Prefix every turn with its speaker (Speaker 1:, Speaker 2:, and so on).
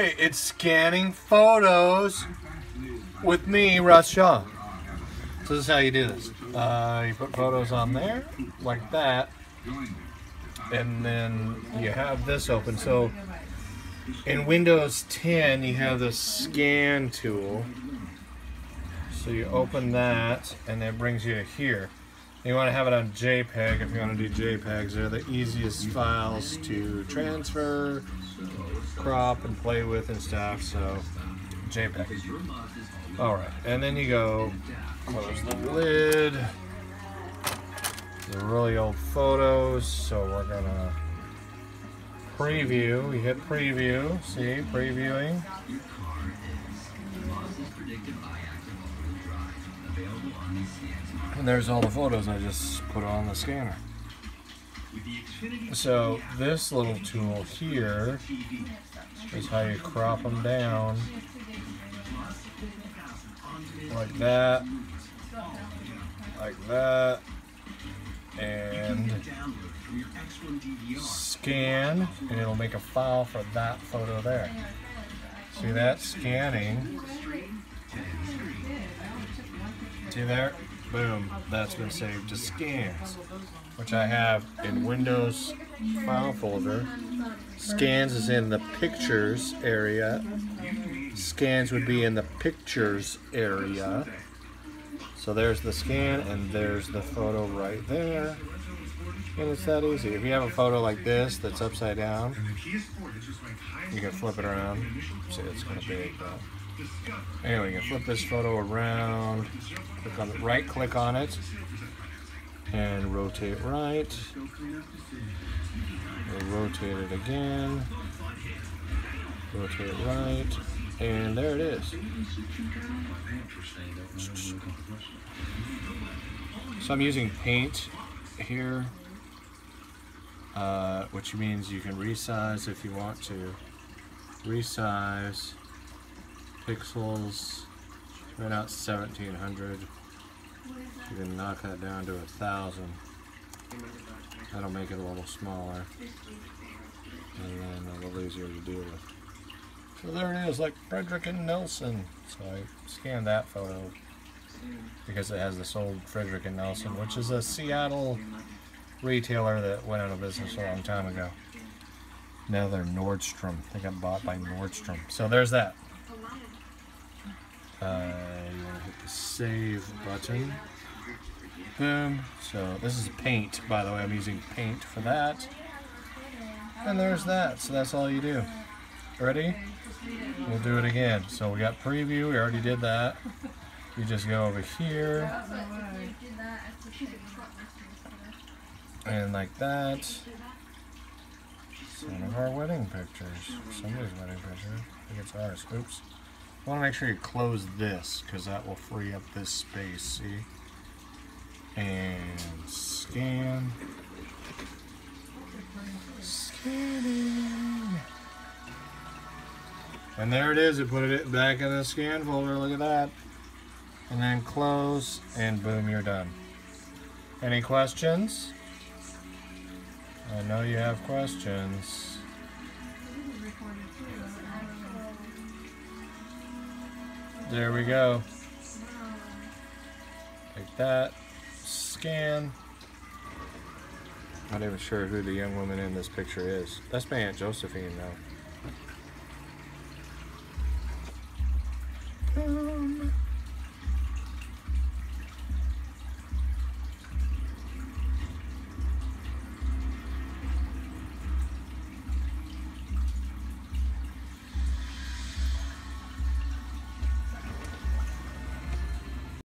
Speaker 1: Hey, it's scanning photos with me, Russ Shaw. So this is how you do this. Uh, you put photos on there, like that, and then you have this open. So in Windows 10, you have the scan tool. So you open that, and it brings you here. You want to have it on JPEG if you want to do JPEGs. They're the easiest files to transfer, crop, and play with and stuff. So JPEG. All right, and then you go close the lid. The really old photos. So we're gonna preview. We hit preview. See, previewing. And there's all the photos I just put on the scanner. So this little tool here is how you crop them down like that, like that, and scan, and it'll make a file for that photo there. See that scanning? See there? Boom, that's been saved to scans, which I have in Windows file folder. Scans is in the pictures area. Scans would be in the pictures area. So there's the scan and there's the photo right there. And it's that easy. If you have a photo like this that's upside down, you can flip it around. See, it's kind of big, anyway, you flip this photo around. Click on the right click on it and rotate right. We'll rotate it again. Rotate right. And there it is. So I'm using paint here, uh, which means you can resize if you want to. Resize pixels out 1700. You can knock that down to a thousand. That'll make it a little smaller and then a little easier to deal with. So there it is, like Frederick and Nelson. So I scanned that photo because it has this old Frederick and Nelson, which is a Seattle retailer that went out of business a long time ago. Now they're Nordstrom. They got bought by Nordstrom. So there's that. Uh, you want to hit the save button. Boom. So this is paint, by the way. I'm using paint for that. And there's that. So that's all you do. Ready? We'll do it again. So we got preview. We already did that. You just go over here. And like that. It's one of our wedding pictures. Somebody's wedding picture. I think it's ours. Oops. I want to make sure you close this because that will free up this space. See? And scan. Scanning. And there it is. It put it back in the scan folder. Look at that. And then close, and boom, you're done. Any questions? I know you have questions. There we go. Take that. Scan. Not even sure who the young woman in this picture is. That's my Aunt Josephine, though.